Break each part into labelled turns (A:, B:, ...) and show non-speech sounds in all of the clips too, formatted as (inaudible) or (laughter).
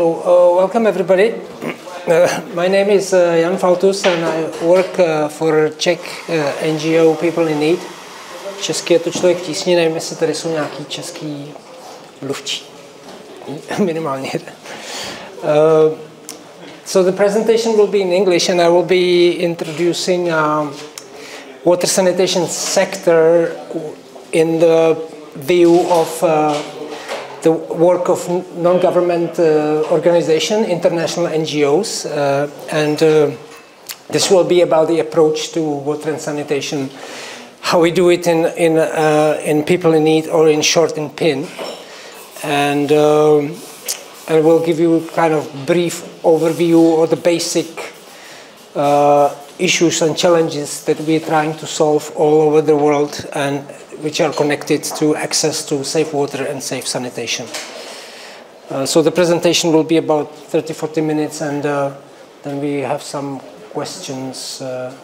A: So, uh, welcome everybody. Uh, my name is uh, Jan Faltus and I work uh, for Czech uh, NGO People in Need. Česky je to člověk tísně, nevím, jestli tady jsou nějaký český mluvčí. (laughs) Minimálně. Uh, so the presentation will be in English and I will be introducing um, water sanitation sector in the view of the work of non-government uh, organization, international NGOs, uh, and uh, this will be about the approach to water and sanitation, how we do it in in uh, in people in need or in short in PIN, and um, I will give you kind of brief overview of the basic uh, issues and challenges that we're trying to solve all over the world and which are connected to access to safe water and safe sanitation. Uh, so the presentation will be about 30, 40 minutes and uh, then we have some questions uh,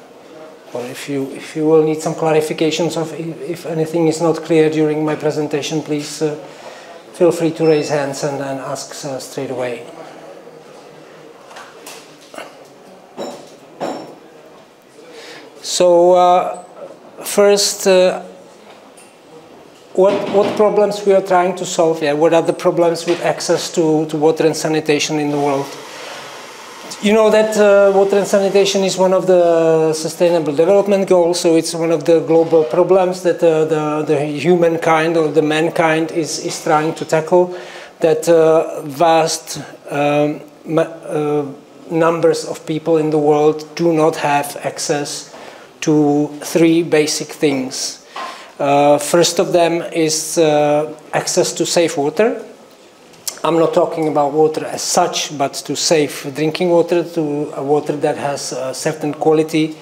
A: or if you, if you will need some clarifications of if anything is not clear during my presentation, please uh, feel free to raise hands and, and ask uh, straight away. So uh, first, what, what problems we are trying to solve here? What are the problems with access to, to water and sanitation in the world? You know that uh, water and sanitation is one of the sustainable development goals, so it's one of the global problems that uh, the, the humankind or the mankind is, is trying to tackle. That uh, vast um, uh, numbers of people in the world do not have access to three basic things. Uh, first of them is uh, access to safe water. I'm not talking about water as such, but to safe drinking water, to a water that has a certain quality,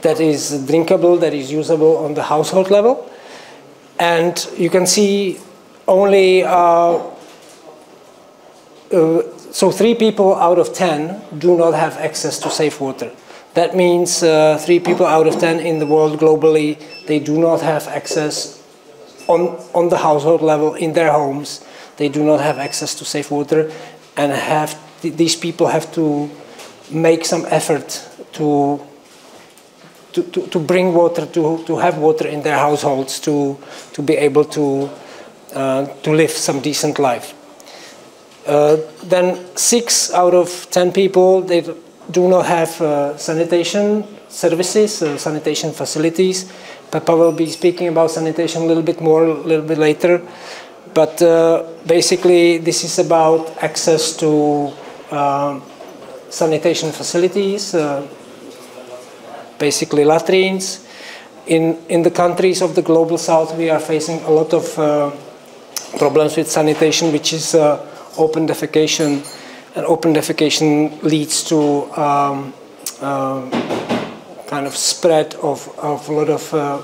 A: that is drinkable, that is usable on the household level. And you can see only, uh, uh so three people out of 10 do not have access to safe water. That means uh, three people out of 10 in the world globally, they do not have access on, on the household level in their homes. They do not have access to safe water and have these people have to make some effort to, to, to, to bring water, to, to have water in their households to, to be able to, uh, to live some decent life. Uh, then six out of 10 people, they do not have uh, sanitation services, uh, sanitation facilities. Peppa will be speaking about sanitation a little bit more a little bit later. But uh, basically, this is about access to um, sanitation facilities, uh, basically latrines. In, in the countries of the global south, we are facing a lot of uh, problems with sanitation, which is uh, open defecation and open defecation leads to um, uh, kind of spread of, of a lot of uh,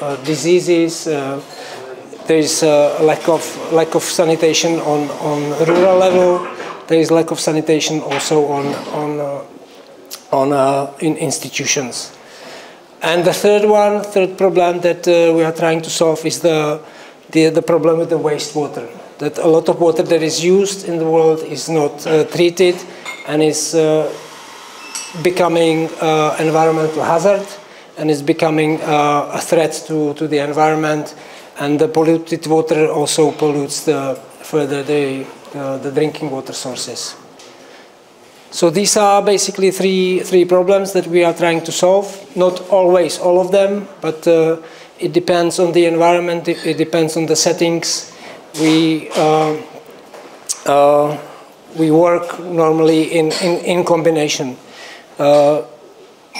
A: uh, diseases. Uh, there is a lack of lack of sanitation on, on rural level. There is lack of sanitation also on on uh, on uh, in institutions. And the third one, third problem that we are trying to solve is the the, the problem with the wastewater that a lot of water that is used in the world is not uh, treated and is uh, becoming uh, environmental hazard and is becoming uh, a threat to, to the environment and the polluted water also pollutes the, further the, the drinking water sources. So these are basically three, three problems that we are trying to solve. Not always all of them, but uh, it depends on the environment, it, it depends on the settings, we uh, uh, we work normally in, in, in combination. Uh,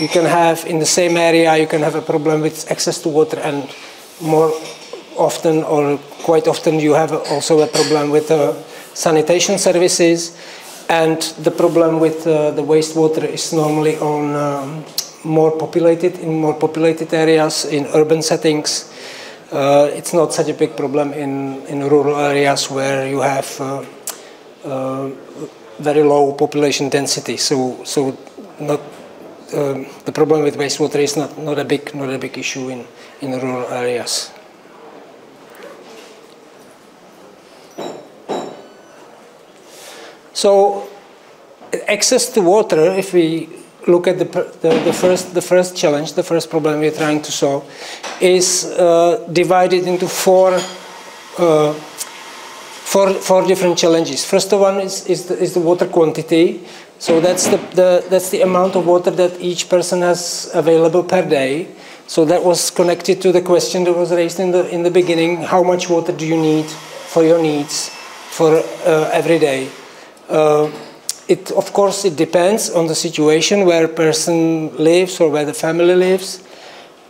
A: you can have in the same area you can have a problem with access to water and more often or quite often you have also a problem with sanitation services and the problem with uh, the wastewater is normally on um, more populated in more populated areas in urban settings uh, it's not such a big problem in, in rural areas where you have uh, uh, very low population density. So, so not, um, the problem with wastewater is not, not, a big, not a big issue in, in rural areas. So access to water, if we look at the, the, the, first, the first challenge, the first problem we're trying to solve, is uh, divided into four, uh, four, four different challenges. First one is, is, the, is the water quantity. So that's the, the, that's the amount of water that each person has available per day. So that was connected to the question that was raised in the, in the beginning, how much water do you need for your needs for uh, every day? It, of course, it depends on the situation where a person lives or where the family lives.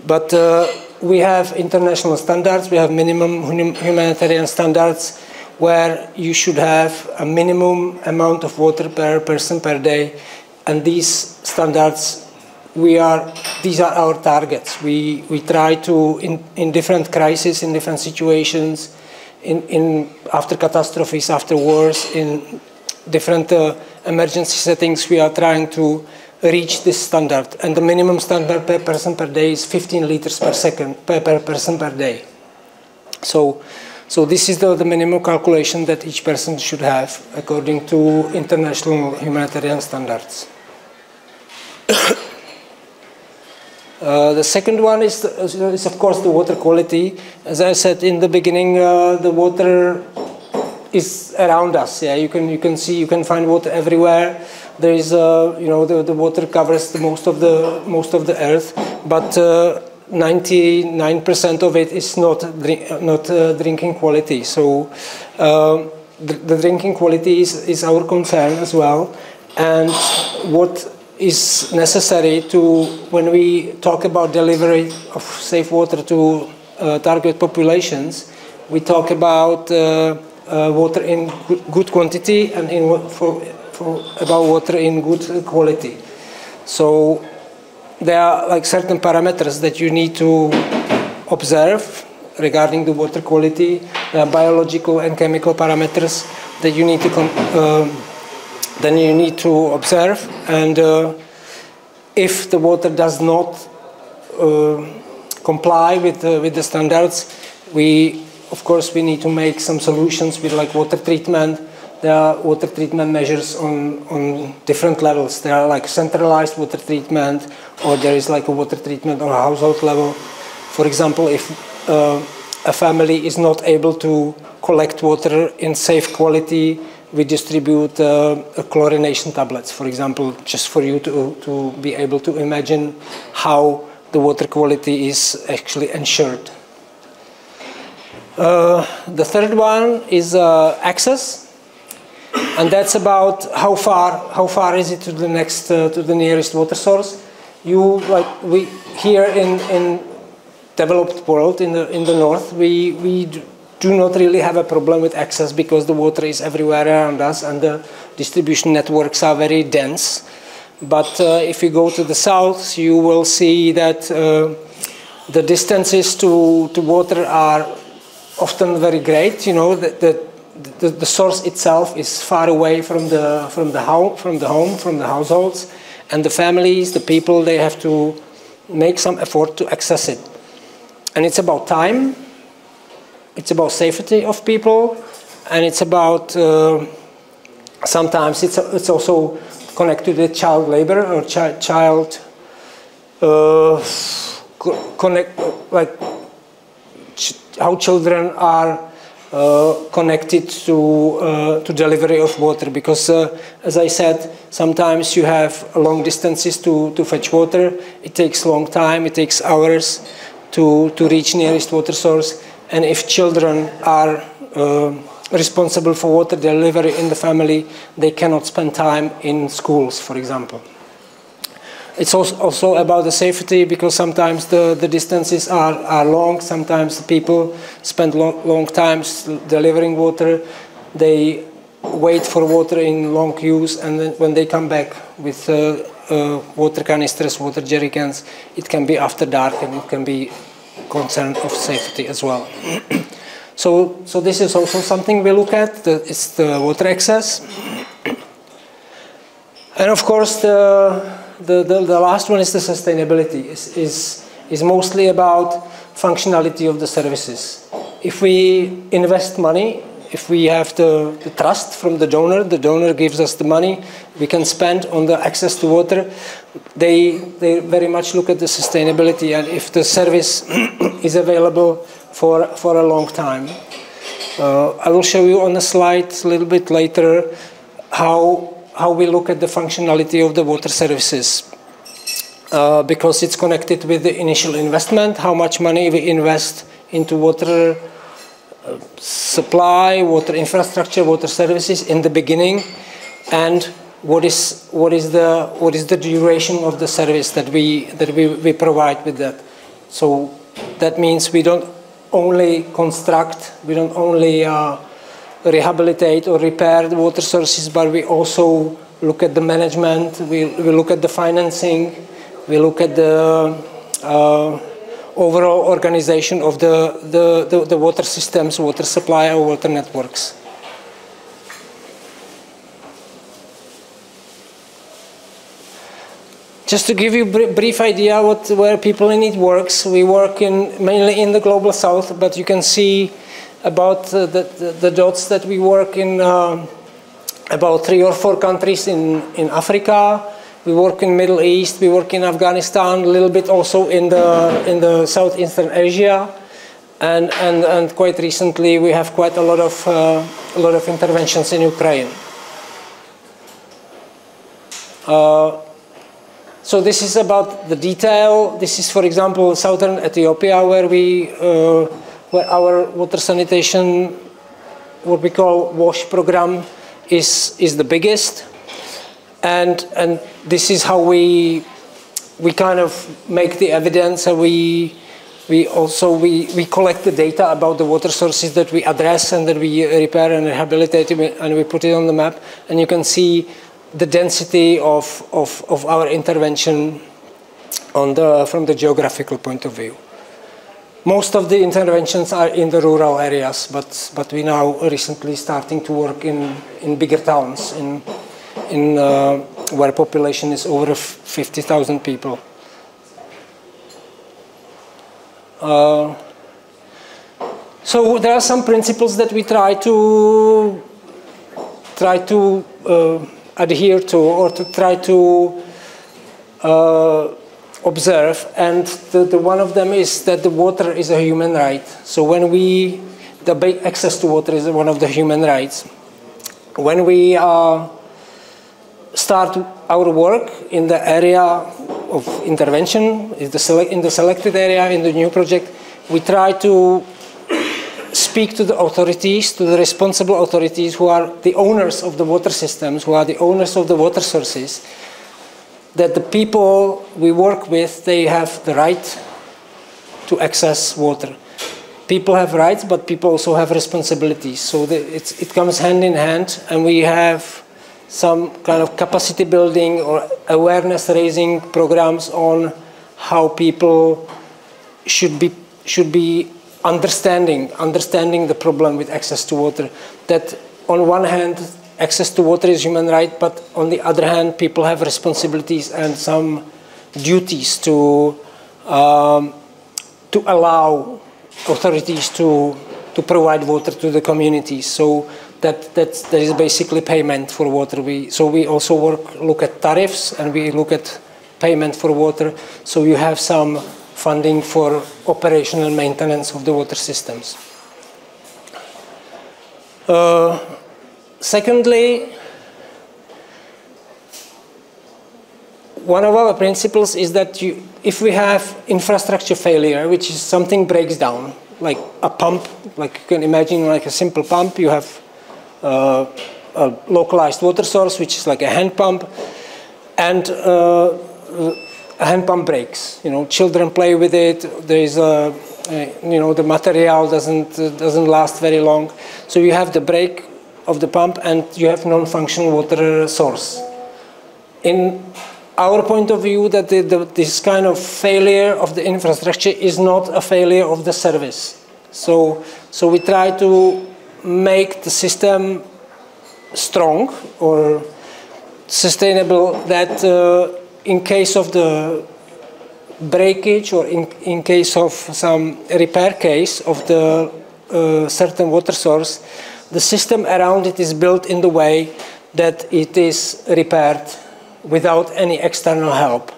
A: But uh, we have international standards, we have minimum humanitarian standards where you should have a minimum amount of water per person per day. And these standards, we are, these are our targets. We, we try to, in, in different crises, in different situations, in, in after catastrophes, after wars, in different uh, emergency settings, we are trying to reach this standard. And the minimum standard per person per day is 15 liters per second, per, per person per day. So, so this is the, the minimum calculation that each person should have according to international humanitarian standards. (coughs) Uh, the second one is, is, of course, the water quality. As I said in the beginning, uh, the water is around us. Yeah, you can you can see you can find water everywhere. There is uh, you know the, the water covers the most of the most of the earth, but 99% uh, of it is not drink, not uh, drinking quality. So um, the, the, drinking quality is, is our concern as well. And what is necessary to when we talk about delivery of safe water to uh, target populations, we talk about uh, water in good quantity and in for, for about water in good quality. So there are like certain parameters that you need to observe regarding the water quality, are biological and chemical parameters that you need to uh, then you need to observe and uh, if the water does not uh, comply with, with the standards, we of course, we need to make some solutions with like water treatment. There are water treatment measures on, on different levels. There are like centralized water treatment, or there is like a water treatment on a household level. For example, if uh, a family is not able to collect water in safe quality, we distribute uh, chlorination tablets, for example, just for you to, to be able to imagine how the water quality is actually ensured. Uh, the third one is uh, access, and that's about how far how far is it to the next uh, to the nearest water source. You like we here in in developed world in the in the north we we do not really have a problem with access because the water is everywhere around us and the distribution networks are very dense. But uh, if you go to the south, you will see that uh, the distances to, to water are often very great. You know, the, the, the, the, source itself is far away from the, from, the home, from the home, from the households, and the families, the people, they have to make some effort to access it. And it's about time, it's about safety of people, and it's about uh, sometimes it's, it's also connected with child labor or chi child uh, connect like how children are uh, connected to, uh, to delivery of water because uh, as I said sometimes you have long distances to, to fetch water. It takes long time. It takes hours to, to reach nearest water source. And if children are uh, responsible for water delivery in the family they cannot spend time in schools for example it's also about the safety because sometimes the, the distances are, are long. Sometimes people spend long, long times delivering water. They wait for water in long queues and then when they come back with uh, uh, water canisters, water jerrycans, it can be after dark and it can be concern of safety as well. (clears throat) so, so this is also something we look at, the, it's the water access. And of course the the, the, the, last one is the sustainability, is, is, is mostly about functionality of the services. If we invest money if we have the, the, trust from the donor, the donor gives us the money we can spend on the access to water. They, they very much look at the sustainability and if the service (clears throat) is available for, for a long time. Uh, I will show you on a slide a little bit later how, how we look at the functionality of the water services. Uh, because it's connected with the initial investment, how much money we invest into water uh, supply, water infrastructure, water services in the beginning, and what is what is the what is the duration of the service that we that we, we provide with that. So that means we don't only construct, we don't only uh, rehabilitate or repair the water sources, but we also look at the management, we, we look at the financing, we look at the uh, overall organization of the, the, the, the, water systems, water supply or water networks. Just to give you a brief idea what, where People in Need works, we work in, mainly in the global south, but you can see about uh, the, the, the, dots that we work in uh, about three or four countries in, in Africa, we work in Middle East, we work in Afghanistan, a little bit also in the, in the Southeastern Asia. And, and, and quite recently we have quite a lot of, uh, a lot of interventions in Ukraine. Uh, so this is about the detail. This is, for example, southern Ethiopia, where we, uh, where our water sanitation, what we call WASH program, is is the biggest and and this is how we we kind of make the evidence and we we also we, we collect the data about the water sources that we address and that we repair and rehabilitate and we put it on the map and you can see the density of, of, of our intervention on the, from the geographical point of view. Most of the interventions are in the rural areas, but, but we now recently starting to work in, in bigger towns, in in uh, where population is over 50,000 people. Uh, so there are some principles that we try to try to uh, adhere to or to try to uh, observe and the, the one of them is that the water is a human right. So when we the access to water is one of the human rights. When we are start our work in the area of intervention, in the, in the selected area, in the new project, we try to speak to the authorities, to the responsible authorities who are the owners of the water systems, who are the owners of the water sources, that the people we work with, they have the right to access water. People have rights, but people also have responsibilities. So the, it comes hand in hand, and we have some kind of capacity building or awareness raising programs on how people should be should be understanding understanding the problem with access to water that on one hand access to water is human right but on the other hand people have responsibilities and some duties to um, to allow authorities to to provide water to the communities so that, that, that is basically payment for water. We, so we also work, look at tariffs and we look at payment for water. So you have some funding for operational maintenance of the water systems. Uh, secondly, one of our principles is that you, if we have infrastructure failure, which is something breaks down, like a pump, like you can imagine like a simple pump, you have uh, a localized water source, which is like a hand pump, and uh, a hand pump breaks. You know, children play with it. There is a, a you know, the material doesn't uh, doesn't last very long. So you have the break of the pump, and you have non-functional water source. In our point of view, that the, the, this kind of failure of the infrastructure is not a failure of the service. So, so we try to make the system strong or sustainable that uh, in case of the breakage or in, in case of some repair case of the uh, certain water source, the system around it is built in the way that it is repaired without any external help.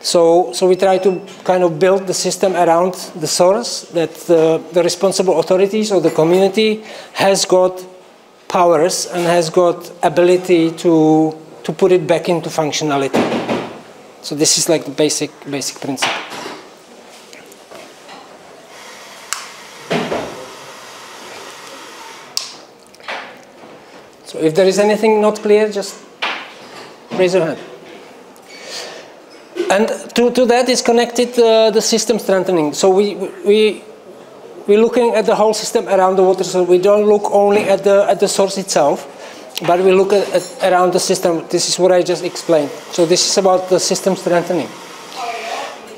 A: So, so we try to kind of build the system around the source that the, the responsible authorities or the community has got powers and has got ability to, to put it back into functionality. So this is like the basic, basic principle. So if there is anything not clear, just raise your hand. And to, to that is connected uh, the system strengthening. So we, we, we're looking at the whole system around the water, so we don't look only at the, at the source itself, but we look at, at around the system. This is what I just explained. So this is about the system strengthening.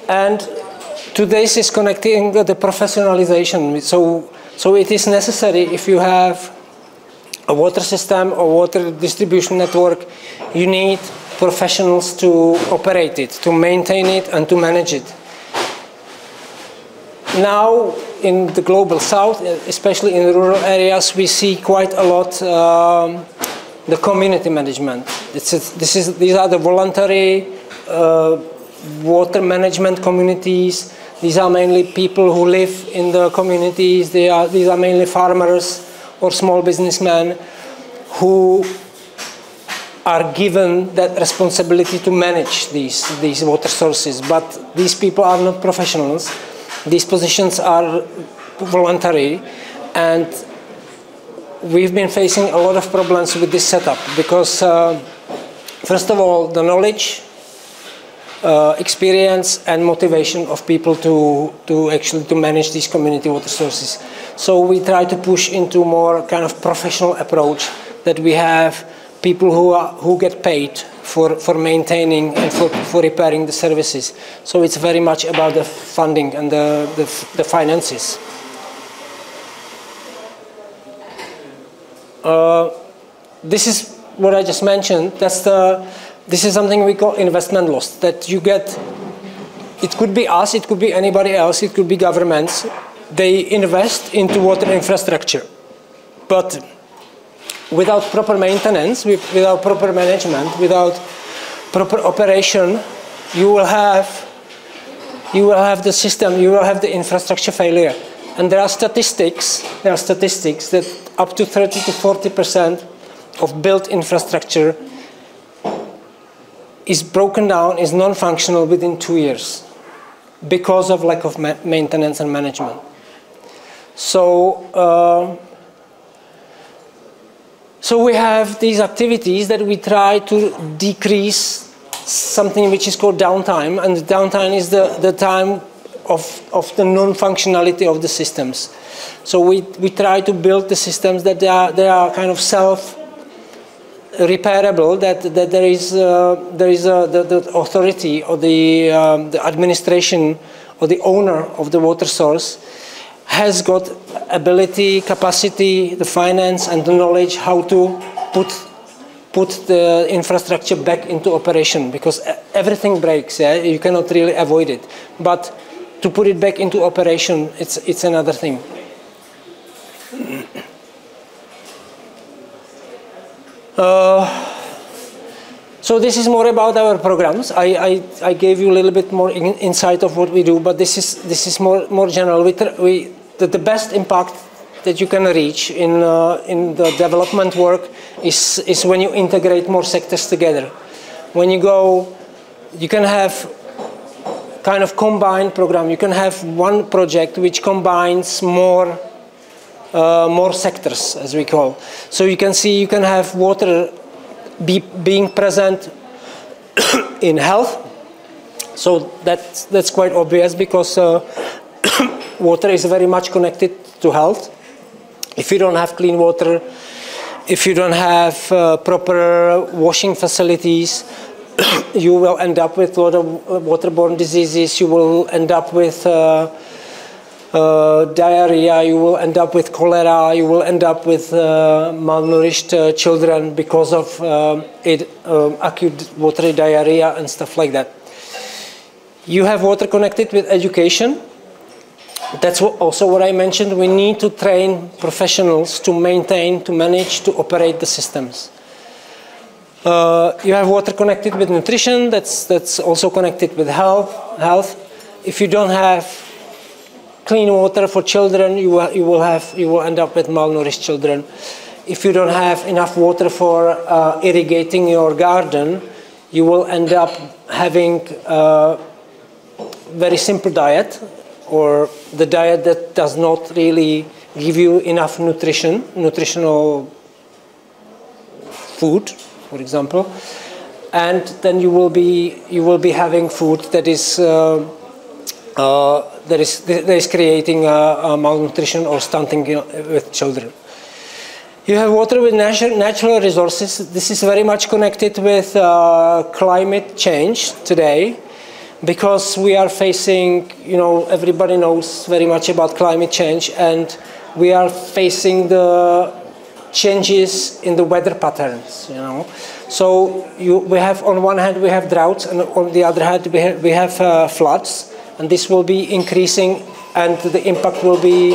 A: And to this is connecting the professionalization. So, so it is necessary if you have a water system or water distribution network, you need professionals to operate it, to maintain it, and to manage it. Now, in the global south, especially in rural areas, we see quite a lot um, the community management. This is, this is, these are the voluntary uh, water management communities. These are mainly people who live in the communities. They are, these are mainly farmers or small businessmen who are given that responsibility to manage these, these water sources. But these people are not professionals. These positions are voluntary. And we've been facing a lot of problems with this setup because, uh, first of all, the knowledge, uh, experience and motivation of people to, to actually to manage these community water sources. So we try to push into more kind of professional approach that we have people who, are, who get paid for, for maintaining and for, for repairing the services. So it's very much about the funding and the, the, the finances. Uh, this is what I just mentioned. That's the, this is something we call investment loss, that you get, it could be us, it could be anybody else, it could be governments. They invest into water infrastructure. But without proper maintenance, without proper management, without proper operation, you will have you will have the system, you will have the infrastructure failure. And there are statistics, there are statistics that up to 30 to 40 percent of built infrastructure is broken down, is non-functional within two years because of lack of ma maintenance and management. So uh, so we have these activities that we try to decrease something which is called downtime, and the downtime is the, the time of, of the non-functionality of the systems. So we, we try to build the systems that they are, they are kind of self repairable that, that there is, uh, there is uh, the, the, authority or the, um, the administration or the owner of the water source has got ability, capacity, the finance and the knowledge how to put put the infrastructure back into operation because everything breaks, yeah? you cannot really avoid it. But to put it back into operation, it's, it's another thing. Uh, so this is more about our programs. I, I, I, gave you a little bit more in, insight of what we do, but this is, this is more, more general. We, we the, the best impact that you can reach in, uh, in the development work is, is when you integrate more sectors together. When you go, you can have kind of combined program. You can have one project which combines more, uh, more sectors, as we call. So you can see you can have water be, being present (coughs) in health. So that's, that's quite obvious because uh, (coughs) water is very much connected to health. If you don't have clean water, if you don't have uh, proper washing facilities, (coughs) you will end up with a lot of waterborne diseases. You will end up with uh, uh, diarrhea. You will end up with cholera. You will end up with uh, malnourished uh, children because of um, it, um, acute watery diarrhea and stuff like that. You have water connected with education that's what also what I mentioned. We need to train professionals to maintain, to manage, to operate the systems. Uh, you have water connected with nutrition. That's that's also connected with health. Health. If you don't have clean water for children, you will, you will have you will end up with malnourished children. If you don't have enough water for uh, irrigating your garden, you will end up having a very simple diet or the diet that does not really give you enough nutrition, nutritional food, for example, and then you will be you will be having food that is uh, uh, that is creating uh, malnutrition or stunting with children. You have water with natu natural resources. This is very much connected with uh, climate change today because we are facing, you know, everybody knows very much about climate change and we are facing the changes in the weather patterns, you know. So you, we have, on one hand, we have droughts and on the other hand, we have, we have uh, floods and this will be increasing and the impact will be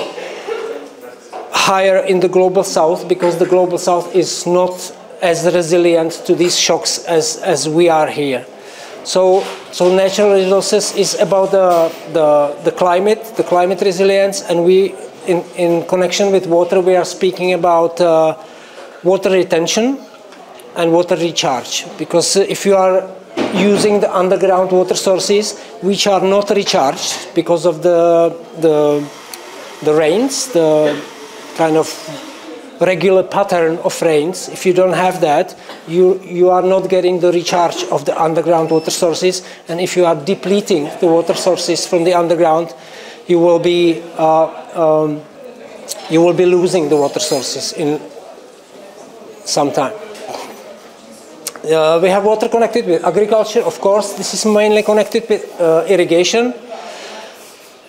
A: higher in the global south because the global south is not as resilient to these shocks as, as we are here. So, so natural resources is about the, the, the climate, the climate resilience, and we, in, in connection with water, we are speaking about uh, water retention and water recharge. Because if you are using the underground water sources, which are not recharged because of the, the, the rains, the kind of regular pattern of rains, if you don't have that, you, you are not getting the recharge of the underground water sources. And if you are depleting the water sources from the underground, you will be, uh, um, you will be losing the water sources in some time. Uh, we have water connected with agriculture, of course. This is mainly connected with uh, irrigation.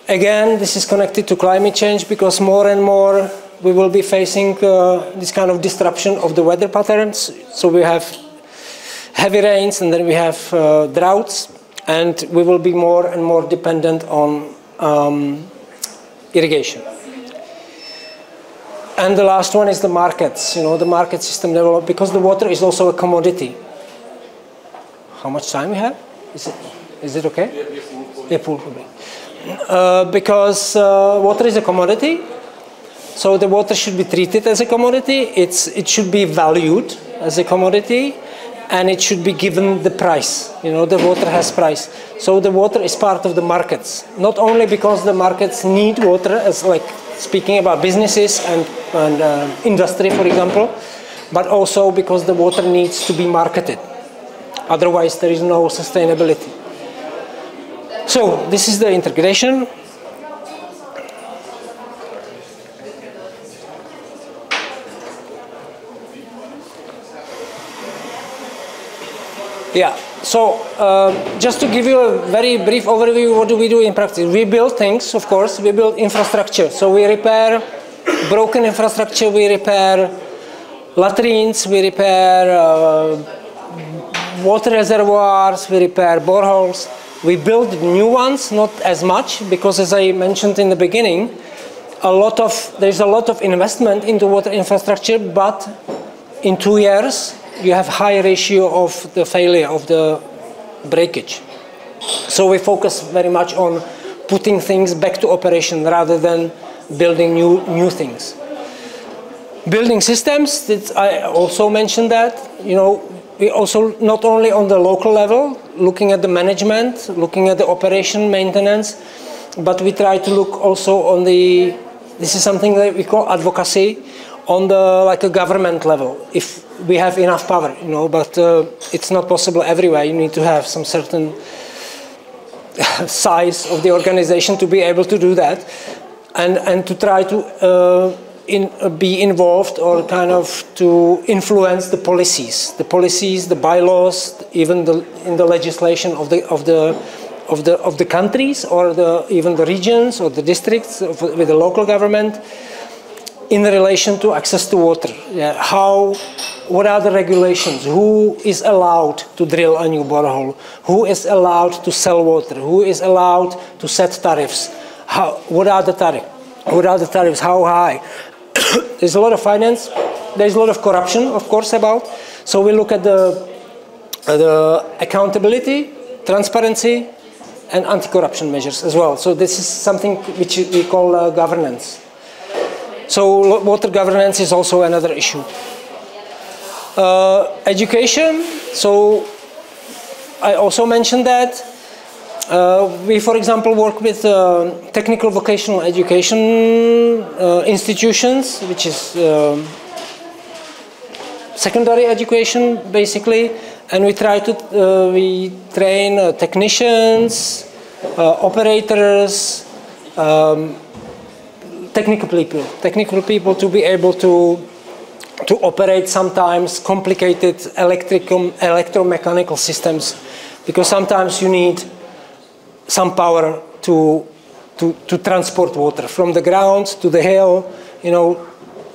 A: Again, this is connected to climate change because more and more we will be facing uh, this kind of disruption of the weather patterns. So we have heavy rains and then we have uh, droughts and we will be more and more dependent on um, irrigation. And the last one is the markets, you know, the market system develop because the water is also a commodity. How much time we have? Is it, is it okay? Yeah, full. Uh, because uh, water is a commodity so the water should be treated as a commodity, it's, it should be valued as a commodity, and it should be given the price. You know, the water has price. So the water is part of the markets, not only because the markets need water, as like speaking about businesses and, and uh, industry, for example, but also because the water needs to be marketed. Otherwise, there is no sustainability. So this is the integration. Yeah. So uh, just to give you a very brief overview, what do we do in practice? We build things, of course. We build infrastructure. So we repair broken infrastructure. We repair latrines. We repair uh, water reservoirs. We repair boreholes. We build new ones, not as much, because as I mentioned in the beginning, a lot of there's a lot of investment into water infrastructure, but in two years you have high ratio of the failure of the breakage. So we focus very much on putting things back to operation rather than building new, new things. Building systems, I also mentioned that, you know, we also not only on the local level, looking at the management, looking at the operation maintenance, but we try to look also on the, this is something that we call advocacy, on the like a government level. If we have enough power, you know, but uh, it's not possible everywhere. You need to have some certain (laughs) size of the organization to be able to do that, and and to try to uh, in, uh, be involved or kind of to influence the policies, the policies, the bylaws, even the in the legislation of the of the of the of the countries or the even the regions or the districts of, with the local government in relation to access to water. Yeah, how, what are the regulations? Who is allowed to drill a new borehole? Who is allowed to sell water? Who is allowed to set tariffs? how, what are the tariffs? What are the tariffs? How high? (coughs) There's a lot of finance. There's a lot of corruption, of course, about. So we look at the, uh, the accountability, transparency, and anti-corruption measures as well. So this is something which we call uh, governance. So water governance is also another issue. Uh, education, so I also mentioned that. Uh, we, for example, work with uh, technical vocational education uh, institutions, which is um, secondary education, basically, and we try to uh, we train uh, technicians, operators, um, technical people, technical people to be able to to operate sometimes complicated electrical electromechanical systems, because sometimes you need some power to, to, to transport water from the ground to the hill, you know,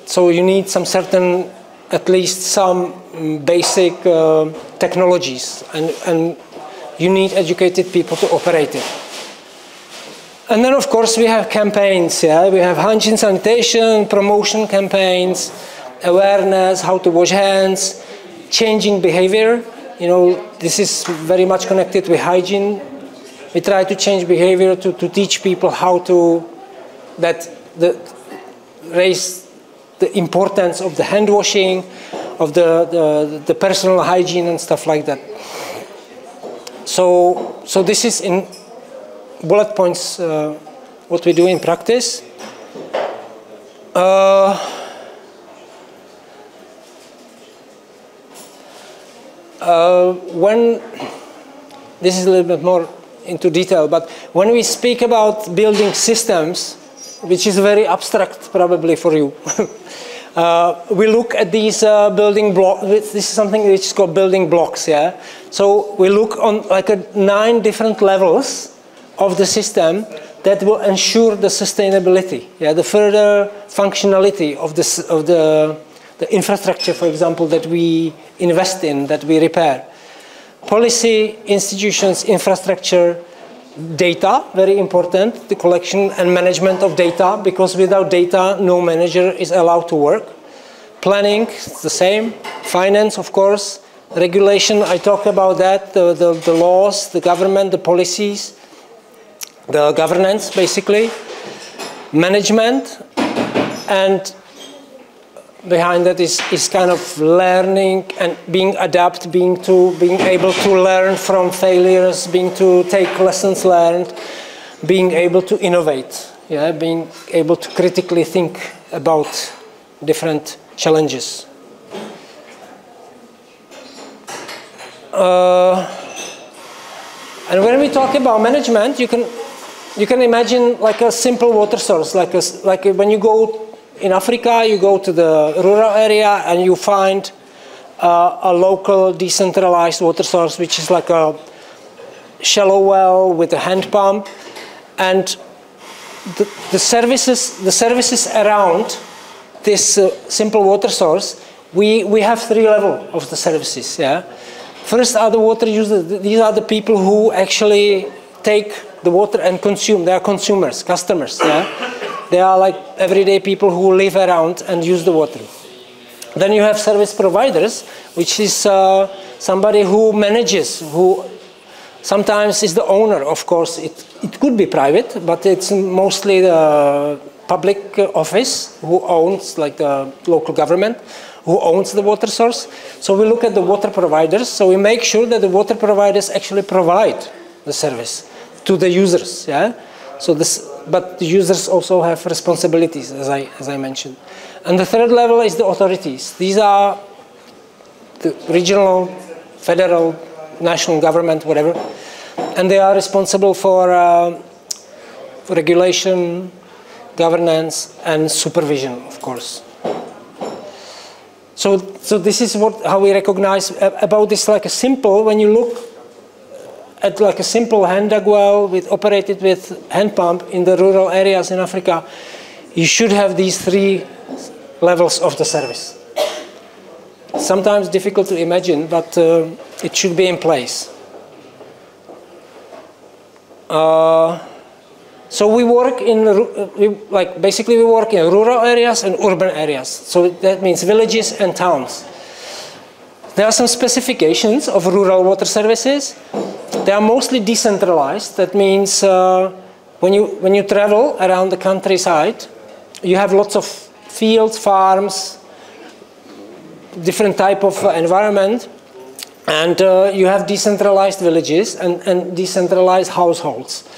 A: so you need some certain, at least some basic uh, technologies and, and you need educated people to operate it. And then of course we have campaigns, yeah, we have hygiene sanitation, promotion campaigns, awareness, how to wash hands, changing behavior. You know, this is very much connected with hygiene we try to change behavior to, to teach people how to that the raise the importance of the hand washing of the, the, the personal hygiene and stuff like that. So so this is in bullet points uh, what we do in practice. Uh, uh, when this is a little bit more into detail, but when we speak about building systems, which is very abstract probably for you, (laughs) uh, we look at these uh, building blocks. This is something which is called building blocks, yeah? So we look on like a nine different levels of the system that will ensure the sustainability, yeah, the further functionality of, this, of the, the infrastructure, for example, that we invest in, that we repair policy, institutions, infrastructure, data, very important, the collection and management of data, because without data, no manager is allowed to work. Planning, the same. Finance, of course. Regulation, I talked about that, the, the, the laws, the government, the policies, the governance, basically. Management, and behind that is, is kind of learning and being adapt, being to being able to learn from failures, being to take lessons learned, being able to innovate, yeah, being able to critically think about different challenges. Uh, and when we talk about management, you can you can imagine like a simple water source, like a, like when you go in Africa, you go to the rural area and you find uh, a local decentralized water source, which is like a shallow well with a hand pump. And the, the services, the services around this uh, simple water source, we, we have three levels of the services. Yeah? First are the water users. These are the people who actually take the water and consume. They are consumers, customers. Yeah? They are like everyday people who live around and use the water. Then you have service providers, which is uh, somebody who manages, who sometimes is the owner, of course. It, it could be private, but it's mostly the public office who owns, like the local government, who owns the water source. So we look at the water providers. So we make sure that the water providers actually provide the service to the users. Yeah. So this, but the users also have responsibilities, as I, as I mentioned. And the third level is the authorities. These are the regional, federal, national government, whatever. And they are responsible for, uh, regulation, governance, and supervision, of course. So, so this is what, how we recognize about this like a simple, when you look at like a simple hand dug well with operated with hand pump in the rural areas in Africa, you should have these three levels of the service. Sometimes difficult to imagine, but uh, it should be in place. Uh, So we work in, like, basically we work in rural areas and urban areas. So that means villages and towns. There are some specifications of rural water services. They are mostly decentralized. That means uh, when, you, when you travel around the countryside, you have lots of fields, farms, different type of environment, and uh, you have decentralized villages and, and decentralized households.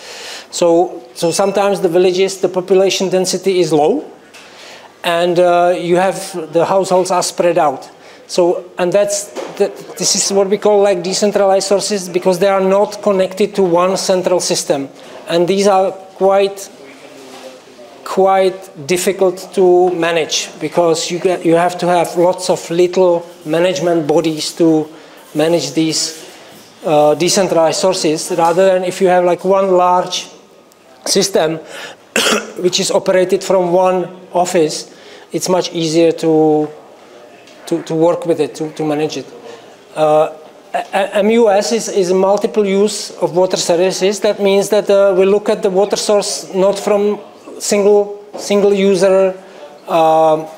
A: So, so sometimes the villages, the population density is low, and uh, you have the households are spread out. So, and that's, the, this is what we call like decentralized sources because they are not connected to one central system. And these are quite, quite difficult to manage because you, get, you have to have lots of little management bodies to manage these uh, decentralized sources rather than if you have like one large system (coughs) which is operated from one office, it's much easier to to, to work with it, to, to manage it. Uh, MUS is, is multiple use of water services. That means that uh, we look at the water source not from single, single user uh,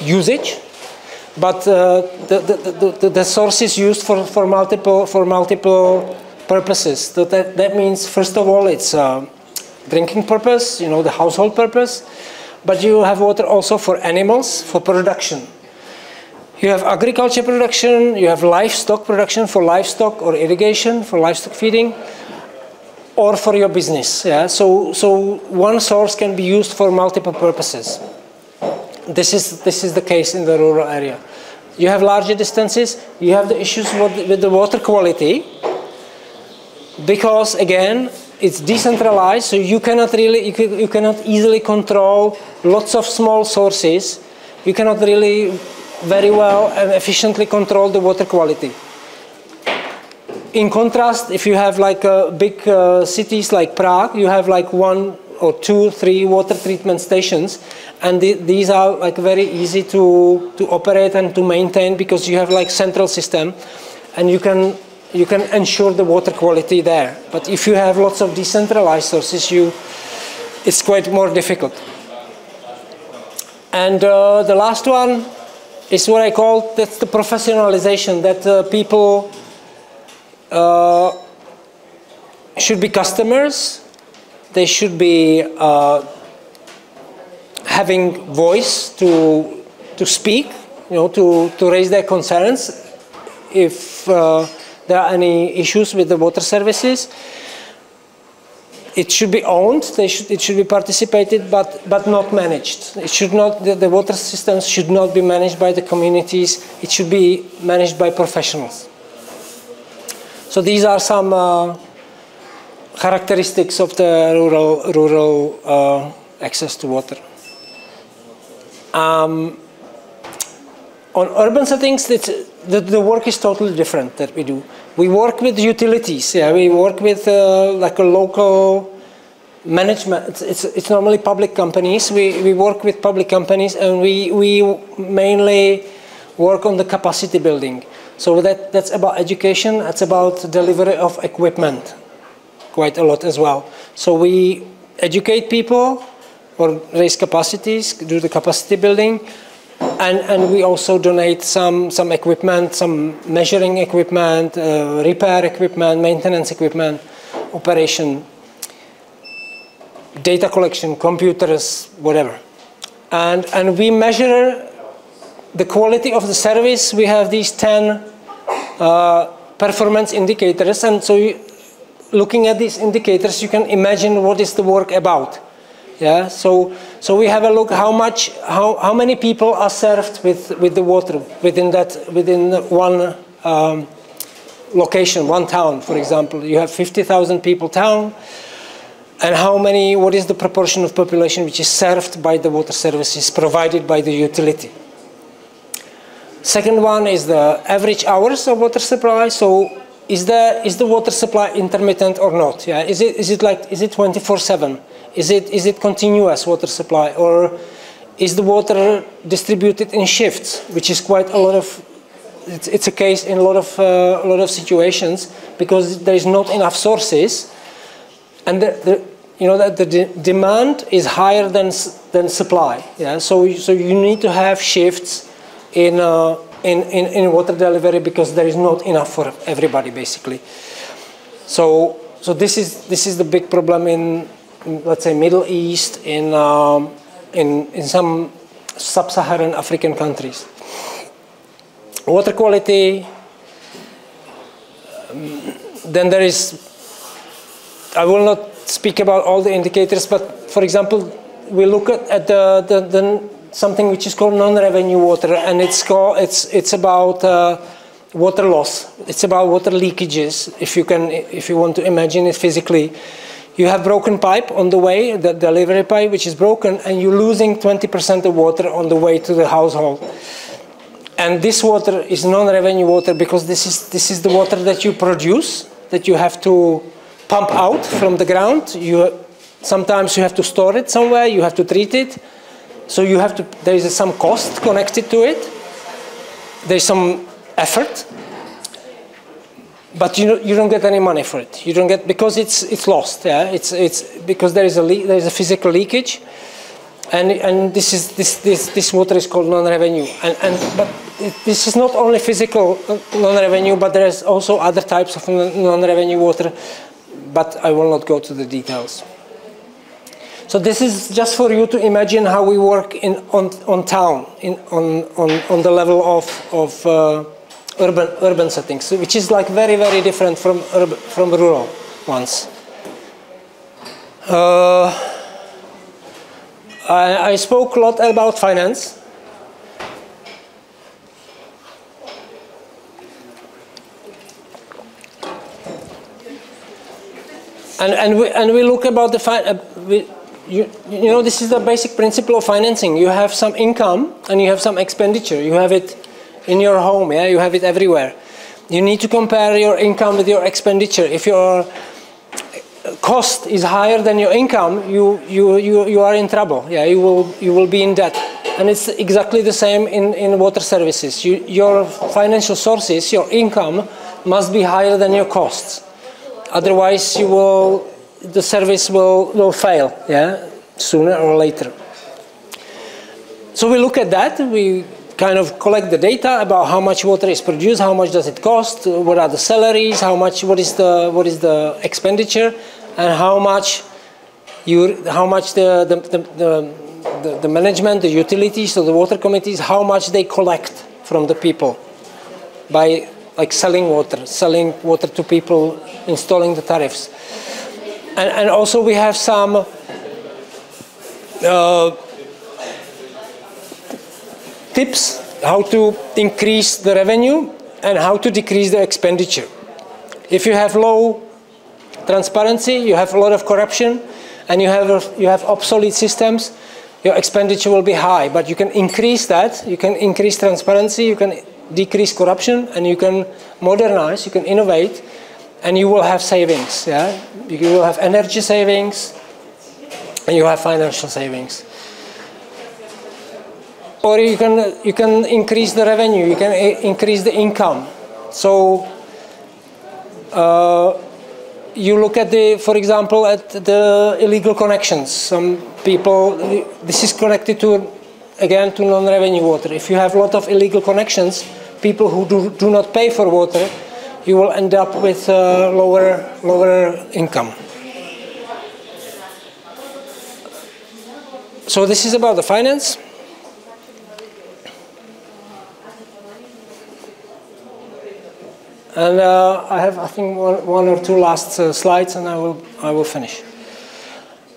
A: usage, but uh, the, the, the, the, source is used for, for, multiple, for multiple purposes. So that, that means, first of all, it's uh, drinking purpose, you know, the household purpose but you have water also for animals, for production. You have agriculture production, you have livestock production for livestock or irrigation, for livestock feeding, or for your business. Yeah? So, so one source can be used for multiple purposes. This is, this is the case in the rural area. You have larger distances, you have the issues with, with the water quality, because again, it's decentralized, so you cannot really, you, you cannot easily control lots of small sources. You cannot really very well and efficiently control the water quality. In contrast, if you have like uh, big uh, cities like Prague, you have like one or two, three water treatment stations, and th these are like very easy to, to operate and to maintain because you have like central system, and you can you can ensure the water quality there. But if you have lots of decentralized sources, you, it's quite more difficult. And uh, the last one is what I call that's the professionalization that uh, people uh, should be customers. They should be uh, having voice to to speak, you know, to to raise their concerns. If uh, there are any issues with the water services. It should be owned, should, it should be participated, but, but not managed. It should not, the, the water systems should not be managed by the communities, it should be managed by professionals. So these are some uh, characteristics of the rural, rural uh, access to water. Um, on urban settings, the, the work is totally different that we do. We work with utilities. Yeah, we work with uh, like a local management. It's, it's, it's, normally public companies. We, we work with public companies and we, we mainly work on the capacity building. So that, that's about education. That's about delivery of equipment quite a lot as well. So we educate people or raise capacities, do the capacity building, and, and we also donate some, some equipment, some measuring equipment, uh, repair equipment, maintenance equipment, operation, data collection, computers, whatever. And, and we measure the quality of the service. We have these 10 uh, performance indicators. And so you, looking at these indicators, you can imagine what is the work about. Yeah, so, so we have a look how much, how, how many people are served with, with the water within that, within one um, location, one town, for example. You have 50,000 people town, and how many, what is the proportion of population which is served by the water services provided by the utility. Second one is the average hours of water supply. So is the, is the water supply intermittent or not? Yeah, is it, is it like, is it 24 seven? Is it, is it continuous water supply or is the water distributed in shifts, which is quite a lot of, it's, it's a case in a lot of, uh, a lot of situations because there is not enough sources and the, the you know that the de demand is higher than than supply. Yeah, so so you need to have shifts in, uh, in in in water delivery because there is not enough for everybody basically. So so this is this is the big problem in, in let's say Middle East in um, in in some sub-Saharan African countries. Water quality. Um, then there is. I will not speak about all the indicators, but for example, we look at, at the, the, the, something which is called non-revenue water, and it's called it's it's about uh, water loss. It's about water leakages. If you can, if you want to imagine it physically, you have broken pipe on the way, the delivery pipe which is broken, and you're losing 20% of water on the way to the household. And this water is non-revenue water because this is this is the water that you produce that you have to pump out from the ground. You, sometimes you have to store it somewhere, you have to treat it. So you have to, there is some cost connected to it. There's some effort. But you, you don't get any money for it. You don't get, because it's, it's lost, yeah? It's, it's, because there is a, there is a physical leakage. And, and this, is, this, this, this water is called non-revenue. And, and, but it, this is not only physical non-revenue, but there is also other types of non-revenue water but I will not go to the details. So this is just for you to imagine how we work in, on, on town, in, on, on, on the level of, of uh, urban, urban settings, which is like very, very different from, from rural ones. Uh, I, I spoke a lot about finance. And, and, we, and we look about the, uh, we, you, you know, this is the basic principle of financing. You have some income and you have some expenditure. You have it in your home, yeah, you have it everywhere. You need to compare your income with your expenditure. If your cost is higher than your income, you, you, you, you are in trouble. Yeah, you will, you will be in debt. And it's exactly the same in, in water services. You, your financial sources, your income, must be higher than your costs. Otherwise, you will, the service will, will fail, yeah, sooner or later. So we look at that. We kind of collect the data about how much water is produced, how much does it cost, what are the salaries, how much, what is the, what is the expenditure, and how much you, how much the, the, the, the, the management, the utilities, so the water committees, how much they collect from the people by like selling water, selling water to people, installing the tariffs. And, and also we have some uh, tips how to increase the revenue and how to decrease the expenditure. If you have low transparency, you have a lot of corruption, and you have, you have obsolete systems, your expenditure will be high, but you can increase that, you can increase transparency, you can decrease corruption and you can modernize, you can innovate, and you will have savings. Yeah, you will have energy savings, and you have financial savings. Or you can you can increase the revenue, you can increase the income. So. Uh, you look at the, for example, at the illegal connections. Some people, this is connected to, again, to non-revenue water. If you have a lot of illegal connections, people who do, do not pay for water, you will end up with uh, lower, lower income. So this is about the finance. And uh, I have, I think, one, one or two last uh, slides, and I will, I will finish.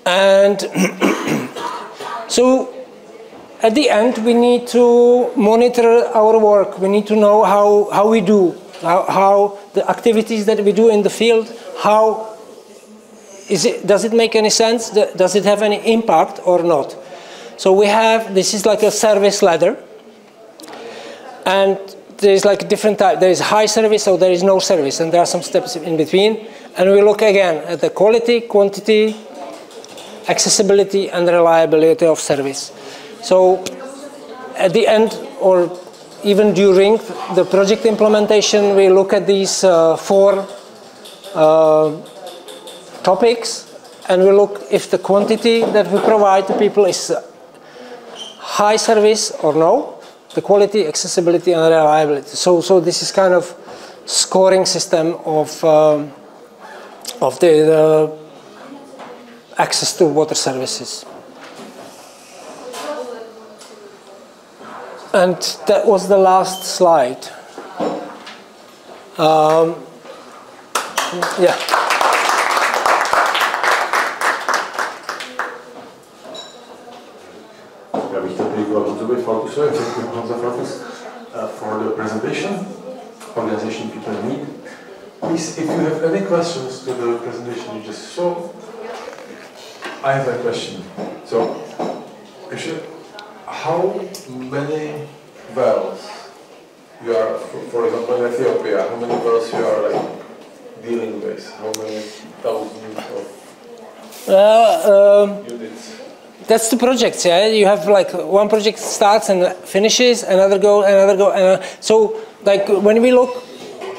A: And (clears throat) so at the end, we need to monitor our work. We need to know how, how we do, how, how the activities that we do in the field, how is it, does it make any sense? Does it have any impact or not? So we have, this is like a service ladder. And there's like a different type. There is high service, so there is no service, and there are some steps in between. And we look again at the quality, quantity, accessibility, and reliability of service. So at the end or even during the project implementation, we look at these uh, four uh, topics and we look if the quantity that we provide to people is high service or no, the quality, accessibility, and reliability. So, so this is kind of scoring system of um, of the, the access to water services. And that was the last slide. Um, yeah.
B: Poděkovat Lutovi Faltusovi, děkuji vám za Faltus, uh, for the presentation, organization people need. Please, if you have any questions to the presentation you just saw, I have a question. So, how many wells you are, for, for example, in Ethiopia, how many wells you are like dealing with? How many thousands of
A: Uh, um,
B: units?
A: That's the projects, yeah. You have like one project starts and finishes, another go, another go, and so like when we look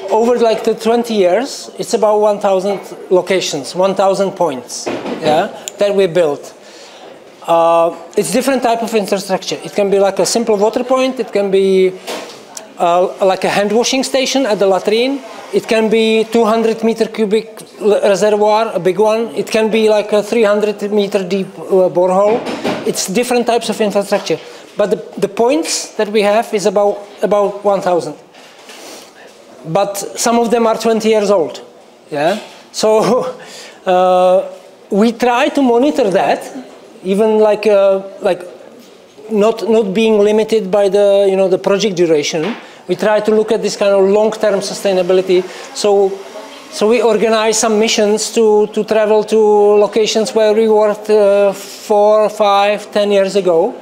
A: over like the 20 years, it's about 1,000 locations, 1,000 points, yeah, that we built. Uh, it's different type of infrastructure. It can be like a simple water point. It can be uh, like a hand washing station at the latrine. It can be 200 meter cubic reservoir, a big one. It can be like a 300 meter deep uh, borehole. It's different types of infrastructure. But the, the points that we have is about, about 1,000. But some of them are 20 years old. Yeah? So (laughs) uh, we try to monitor that, even like, uh, like not, not being limited by the, you know, the project duration. We try to look at this kind of long-term sustainability. So, so we organize some missions to, to travel to locations where we worked uh, four, five, ten years ago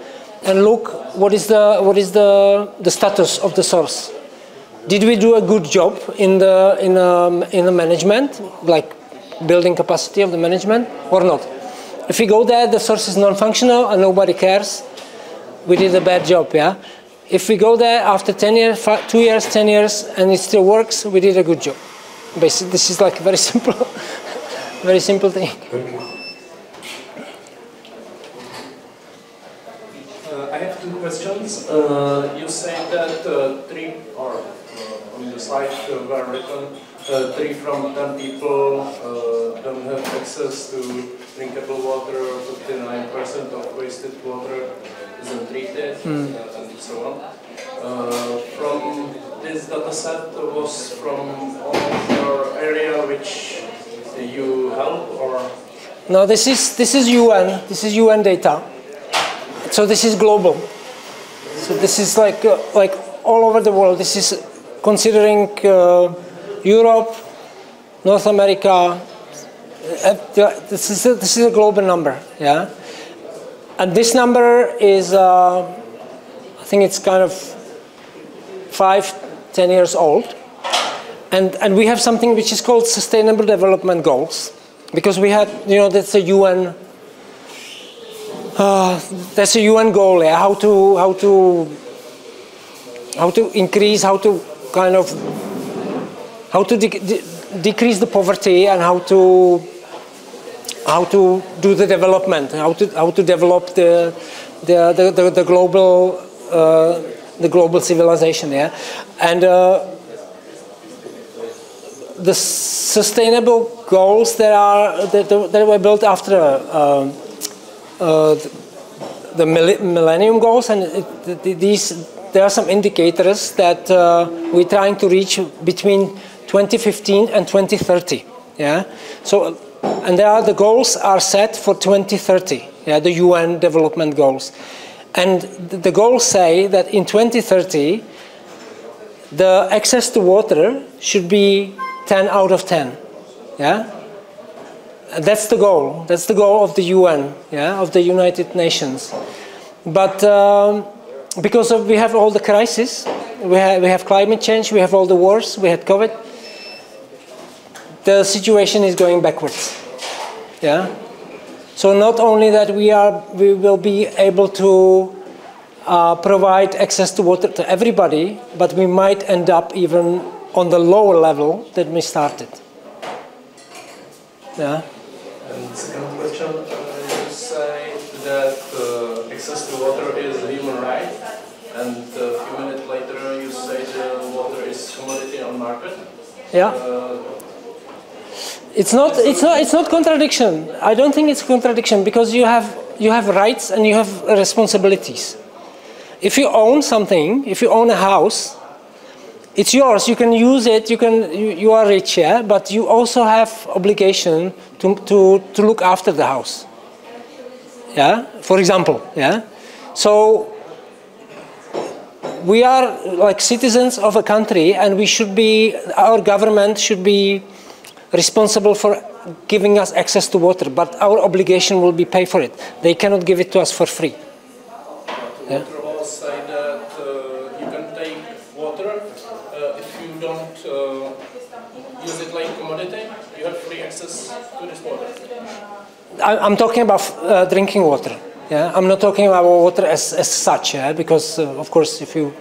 A: and look what is the, what is the, the status of the source. Did we do a good job in the, in, um, in the management, like building capacity of the management or not? If we go there, the source is non-functional and nobody cares, we did a bad job, yeah? If we go there after 10 years, five, two years, 10 years, and it still works, we did a good job. Basically, this is like a very (laughs) simple, very simple thing.
B: Thank you.
C: Uh, I have two questions. Uh, you say that uh, three, or uh, on the slide uh, were written, uh, three from ten people uh, don't have access to drinkable water, 59% of wasted water isn't treated, uh, and so on. Uh, from this data set was from all your area which you help, or
A: No, this is, this is UN, this is UN data. So this is global. So this is like, uh, like all over the world. This is considering uh, Europe, North America. Uh, this, is a, this is a global number, yeah? And this number is, uh, I think it's kind of five, ten years old. And, and we have something which is called Sustainable Development Goals. Because we had, you know, that's a UN, uh, that's a UN goal, yeah, how to, how to, how to increase, how to kind of, how to de de decrease the poverty and how to, how to do the development, how to, how to develop the, the, the, the, the global, uh, the global civilization, yeah. And uh, the sustainable goals that are that, that were built after uh, uh, the millennium goals and it, these there are some indicators that uh, we're trying to reach between 2015 and 2030 yeah so and there are the goals are set for 2030 yeah the UN development goals and the goals say that in 2030 the access to water should be 10 out of 10. Yeah? That's the goal. That's the goal of the UN, yeah, of the United Nations. But um, because of, we have all the crises, we have, we have climate change, we have all the wars, we had COVID, the situation is going backwards. Yeah? So not only that we, are, we will be able to uh, provide access to water to everybody, but we might end up even on the lower level that we started. Yeah.
C: And second question, uh, you say that uh, access to water is a human right, and a few minutes later you say the water is commodity on market.
A: Yeah. It's not, it's not, it's not contradiction. I don't think it's contradiction because you have, you have rights and you have responsibilities. If you own something, if you own a house, it's yours. You can use it. You can. You, you are rich, yeah. But you also have obligation to, to, to look after the house. Yeah. For example, yeah. So we are like citizens of a country, and we should be. Our government should be responsible for giving us access to water, but our obligation will be pay for it. They cannot give it to us for free. Yeah.
C: Say that you can take water if you don't use it like commodity. You have free access to this water.
A: I- I'm talking about uh, drinking water. Yeah, I'm not talking about water as, as such. Yeah, because uh, of course, if you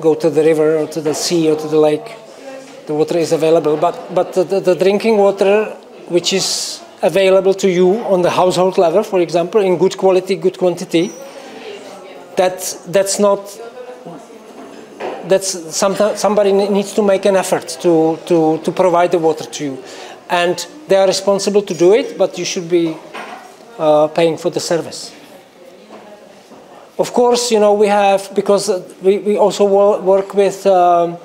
A: go to the river or to the sea or to the lake, the water is available. But but the, the, the drinking water, which is available to you on the household level, for example, in good quality, good quantity, that that's not. That's sometimes somebody needs to make an effort to, to, to provide the water to you, and they are responsible to do it. But you should be uh, paying for the service. Of course, you know we have because uh, we, we also work with um,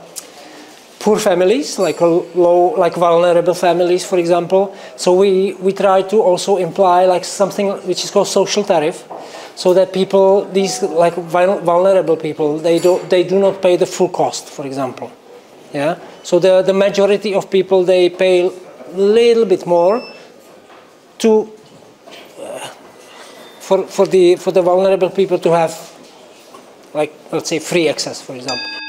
A: poor families, like low, like vulnerable families, for example. So we we try to also imply like something which is called social tariff, so that people, these like vulnerable people, they do they do not pay the full cost, for example. Yeah. So the the majority of people they pay a little bit more to uh, for, for, the, for the vulnerable people to have, like, let's say, free access, for example.